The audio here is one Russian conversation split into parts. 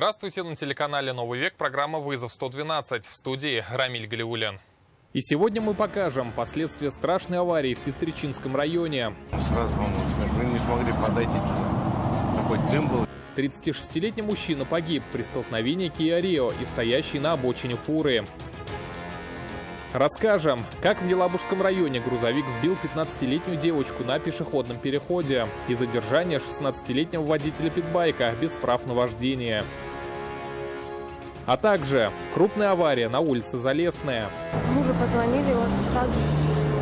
Здравствуйте, на телеканале «Новый век» программа «Вызов 112» в студии Рамиль Галиулин. И сегодня мы покажем последствия страшной аварии в Пестричинском районе. Сразу, мы не смогли подойти туда. Такой дым был. 36-летний мужчина погиб при столкновении Kia Rio и стоящей на обочине фуры. Расскажем, как в Елабужском районе грузовик сбил 15-летнюю девочку на пешеходном переходе и задержание 16-летнего водителя питбайка без прав на вождение. А также крупная авария на улице Залесная. Мужу позвонили, вот сразу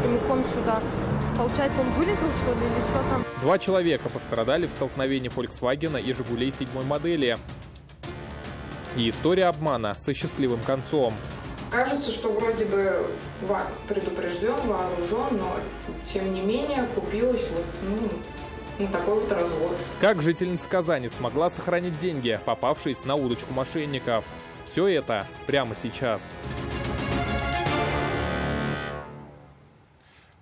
прямиком сюда. Получается, он вылезал, что ли, или что там? Два человека пострадали в столкновении Volkswagen и «Жигулей» седьмой модели. И история обмана со счастливым концом. Кажется, что вроде бы предупрежден, вооружен, но тем не менее купилась вот, ну, на такой вот развод. Как жительница Казани смогла сохранить деньги, попавшись на удочку мошенников? Все это прямо сейчас.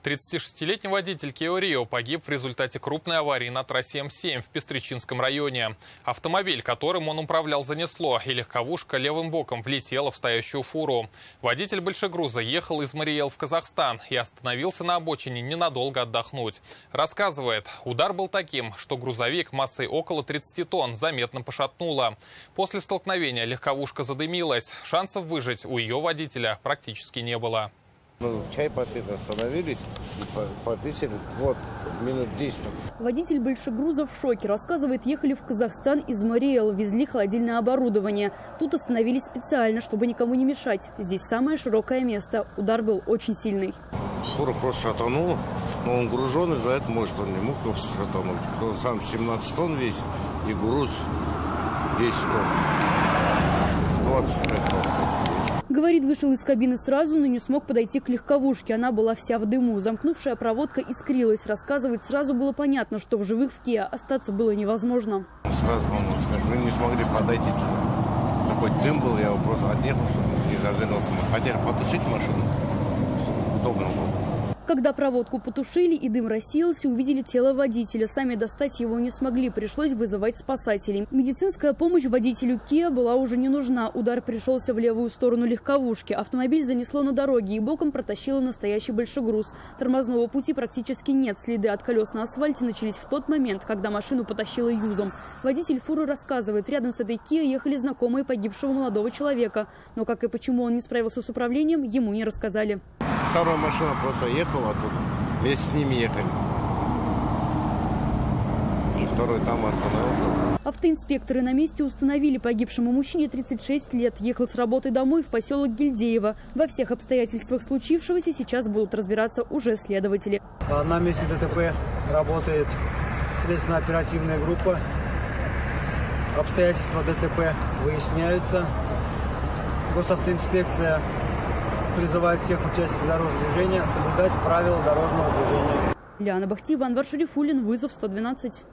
36-летний водитель Kia Rio погиб в результате крупной аварии на трассе М7 в Пестричинском районе. Автомобиль, которым он управлял, занесло, и легковушка левым боком влетела в стоящую фуру. Водитель большегруза ехал из Мариэл в Казахстан и остановился на обочине ненадолго отдохнуть. Рассказывает, удар был таким, что грузовик массой около 30 тонн заметно пошатнуло. После столкновения легковушка задымилась. Шансов выжить у ее водителя практически не было. Ну, чай попить, остановились и пописали. Вот, минут 10. Водитель большегруза в шоке. Рассказывает, ехали в Казахстан из Мариэл, везли холодильное оборудование. Тут остановились специально, чтобы никому не мешать. Здесь самое широкое место. Удар был очень сильный. Фура просто шатанула. Но он груженный, за это может он не мог просто шатануть. Он сам 17 тонн весит и груз 10 тонн. 25 тонн. Говорит, вышел из кабины сразу, но не смог подойти к легковушке. Она была вся в дыму. Замкнувшая проводка искрилась. Рассказывает, сразу было понятно, что в живых в Киа остаться было невозможно. Сразу, мы не смогли подойти туда. Такой дым был, я просто отъехал, чтобы не загадался. Хотели потушить машину. Когда проводку потушили и дым рассеялся, увидели тело водителя. Сами достать его не смогли, пришлось вызывать спасателей. Медицинская помощь водителю Kia была уже не нужна. Удар пришелся в левую сторону легковушки. Автомобиль занесло на дороге и боком протащило настоящий большегруз. Тормозного пути практически нет. Следы от колес на асфальте начались в тот момент, когда машину потащило юзом. Водитель фуры рассказывает, рядом с этой Kia ехали знакомые погибшего молодого человека. Но как и почему он не справился с управлением, ему не рассказали. Вторая машина просто ехала оттуда. Вместе с ними ехали. И второй там остановился. Автоинспекторы на месте установили погибшему мужчине 36 лет. Ехал с работы домой в поселок Гильдеево. Во всех обстоятельствах случившегося сейчас будут разбираться уже следователи. А на месте ДТП работает следственно-оперативная группа. Обстоятельства ДТП выясняются. Госавтоинспекция призывает всех участников дорожного движения соблюдать правила дорожного движения. Лиана Бахти, Иван Варшарифулин, вызов 112.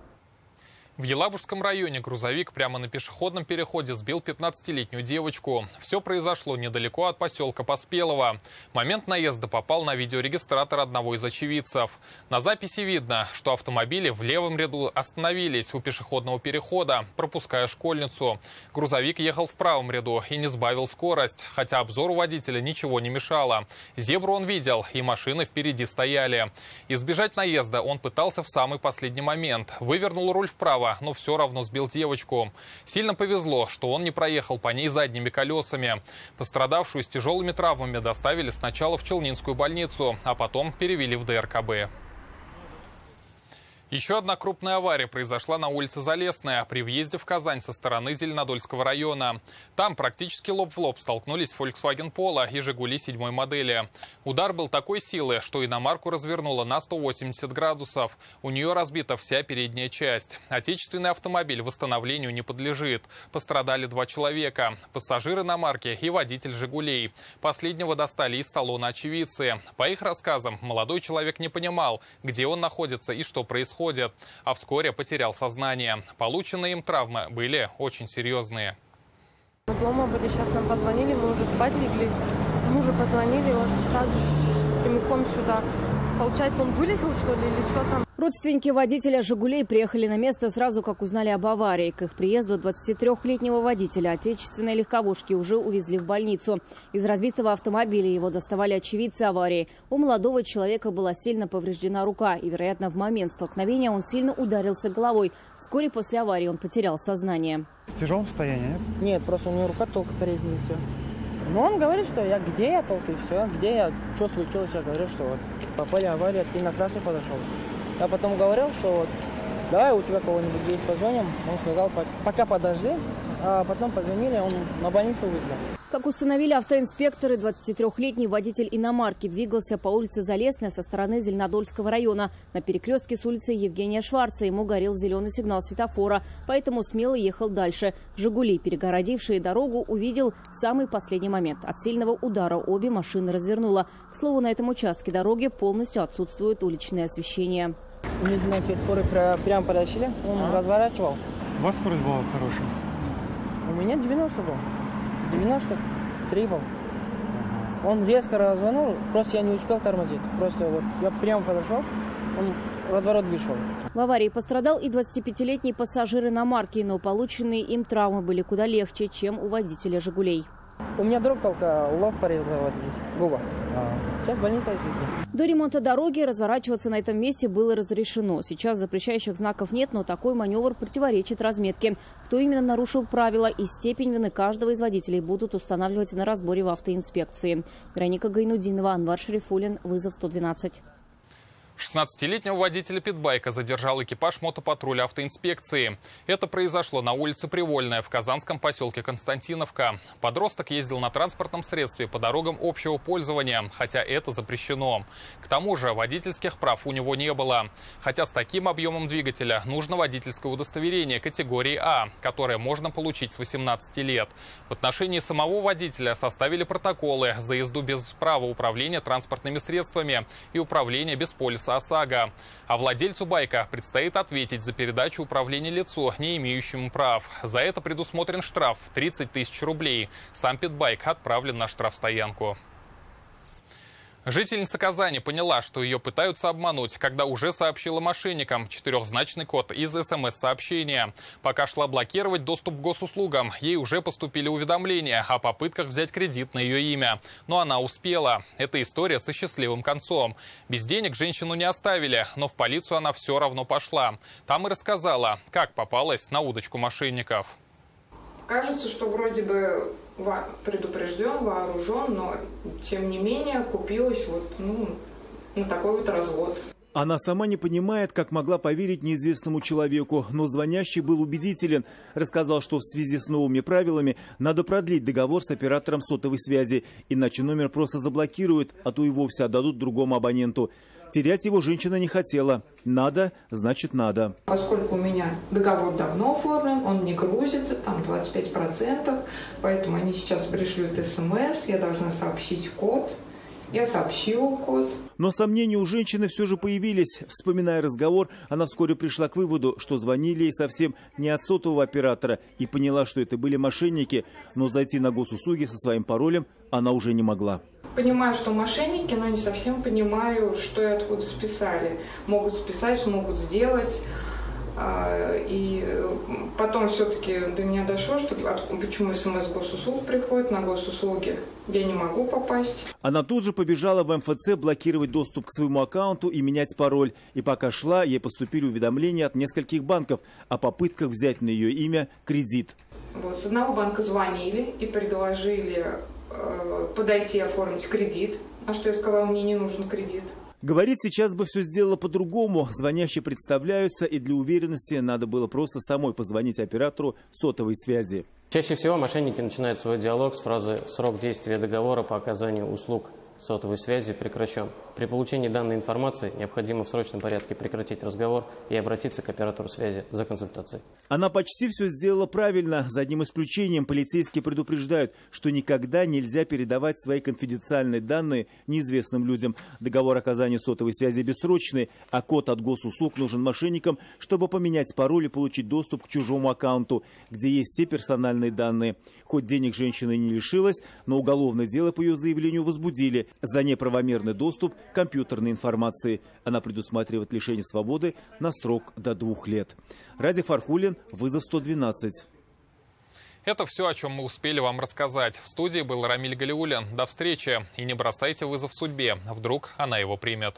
В Елабужском районе грузовик прямо на пешеходном переходе сбил 15-летнюю девочку. Все произошло недалеко от поселка Поспелого. Момент наезда попал на видеорегистратор одного из очевидцев. На записи видно, что автомобили в левом ряду остановились у пешеходного перехода, пропуская школьницу. Грузовик ехал в правом ряду и не сбавил скорость, хотя обзору водителя ничего не мешало. Зебру он видел, и машины впереди стояли. Избежать наезда он пытался в самый последний момент. Вывернул руль вправо вправо, но все равно сбил девочку. Сильно повезло, что он не проехал по ней задними колесами. Пострадавшую с тяжелыми травмами доставили сначала в Челнинскую больницу, а потом перевели в ДРКБ. Еще одна крупная авария произошла на улице Залесная при въезде в Казань со стороны Зеленодольского района. Там практически лоб в лоб столкнулись Volkswagen Polo и Жигули седьмой модели. Удар был такой силы, что иномарку развернуло на 180 градусов. У нее разбита вся передняя часть. Отечественный автомобиль восстановлению не подлежит. Пострадали два человека. Пассажиры иномарки и водитель Жигулей. Последнего достали из салона очевидцы. По их рассказам, молодой человек не понимал, где он находится и что происходит происходит, а вскоре потерял сознание. Полученные им травмы были очень серьезные. Мы дома были, сейчас нам позвонили, мы уже спать легли. Мужу позвонили, вот сразу прямиком сюда. Получается, он вылетел, что ли, или что там? Родственники водителя «Жигулей» приехали на место сразу, как узнали об аварии. К их приезду 23-летнего водителя отечественной легковушки уже увезли в больницу. Из разбитого автомобиля его доставали очевидцы аварии. У молодого человека была сильно повреждена рука, и, вероятно, в момент столкновения он сильно ударился головой. Вскоре после аварии он потерял сознание. В тяжелом состоянии, нет? Нет, просто у него рука только передняя, и все. Но он говорит, что я где я только и все, где я, что случилось, я говорю, что вот попали в аварию, ты на красный подошел. Я потом говорил, что вот, давай у тебя кого-нибудь есть позвоним. Он сказал, пока подожди, а потом позвонили, он на больницу вызвал. Как установили автоинспекторы, 23-летний водитель иномарки двигался по улице Залесная со стороны Зеленодольского района. На перекрестке с улицы Евгения Шварца ему горел зеленый сигнал светофора, поэтому смело ехал дальше. «Жигули», перегородившие дорогу, увидел самый последний момент. От сильного удара обе машины развернуло. К слову, на этом участке дороги полностью отсутствует уличное освещение. Медленные светофоры прямо подошли, он а? разворачивал. У вас скорость была хорошая? У меня 90 был. 93 был. Он резко развернул, просто я не успел тормозить. Просто вот я прямо подошел, он разворот вышел. В аварии пострадал и 25-летний пассажир иномарки, но полученные им травмы были куда легче, чем у водителя «Жигулей». У меня друг только лоб порезал вот здесь, губа. А. Сейчас больница здесь. До ремонта дороги разворачиваться на этом месте было разрешено. Сейчас запрещающих знаков нет, но такой маневр противоречит разметке. Кто именно нарушил правила и степень вины каждого из водителей будут устанавливать на разборе в автоинспекции. Вероника Гайнудинова, Анвар Шарифулин, вызов 112. 16-летнего водителя питбайка задержал экипаж мотопатруля автоинспекции. Это произошло на улице Привольная в казанском поселке Константиновка. Подросток ездил на транспортном средстве по дорогам общего пользования, хотя это запрещено. К тому же водительских прав у него не было. Хотя с таким объемом двигателя нужно водительское удостоверение категории А, которое можно получить с 18 лет. В отношении самого водителя составили протоколы за езду без права управления транспортными средствами и управления без полиса полиса ОСАГО. А владельцу байка предстоит ответить за передачу управления лицу, не имеющему прав. За это предусмотрен штраф в 30 тысяч рублей. Сам питбайк отправлен на штрафстоянку. Жительница Казани поняла, что ее пытаются обмануть, когда уже сообщила мошенникам четырехзначный код из СМС-сообщения. Пока шла блокировать доступ к госуслугам, ей уже поступили уведомления о попытках взять кредит на ее имя. Но она успела. Это история со счастливым концом. Без денег женщину не оставили, но в полицию она все равно пошла. Там и рассказала, как попалась на удочку мошенников. Кажется, что вроде бы предупрежден, вооружен, но тем не менее купилась вот ну, на такой вот развод. Она сама не понимает, как могла поверить неизвестному человеку, но звонящий был убедителен. Рассказал, что в связи с новыми правилами надо продлить договор с оператором сотовой связи, иначе номер просто заблокируют, а то и вовсе отдадут другому абоненту. Терять его женщина не хотела. Надо, значит надо. Поскольку у меня договор давно оформлен, он не грузится, там 25%, поэтому они сейчас пришлют смс, я должна сообщить код. Я сообщила код. Но сомнения у женщины все же появились. Вспоминая разговор, она вскоре пришла к выводу, что звонили ей совсем не от сотового оператора и поняла, что это были мошенники, но зайти на госуслуги со своим паролем она уже не могла понимаю, что мошенники, но не совсем понимаю, что и откуда списали. Могут списать, могут сделать. А, и потом все-таки до меня дошло, что почему смс госуслуг приходит на госуслуги. Я не могу попасть. Она тут же побежала в МФЦ блокировать доступ к своему аккаунту и менять пароль. И пока шла, ей поступили уведомления от нескольких банков о попытках взять на ее имя кредит. Вот, с одного банка звонили и предложили подойти оформить кредит. А что я сказала, мне не нужен кредит. Говорит, сейчас бы все сделала по-другому. Звонящие представляются, и для уверенности надо было просто самой позвонить оператору сотовой связи. Чаще всего мошенники начинают свой диалог с фразы «срок действия договора по оказанию услуг сотовой связи прекращен. При получении данной информации необходимо в срочном порядке прекратить разговор и обратиться к оператору связи за консультацией. Она почти все сделала правильно. За одним исключением полицейские предупреждают, что никогда нельзя передавать свои конфиденциальные данные неизвестным людям. Договор оказания сотовой связи бессрочный, а код от госуслуг нужен мошенникам, чтобы поменять пароль и получить доступ к чужому аккаунту, где есть все персональные данные. Хоть денег женщина не лишилась, но уголовное дело по ее заявлению возбудили. За неправомерный доступ к компьютерной информации. Она предусматривает лишение свободы на срок до двух лет. Ради Фархулин, вызов 112. Это все, о чем мы успели вам рассказать. В студии был Рамиль Галиулин. До встречи. И не бросайте вызов судьбе. Вдруг она его примет.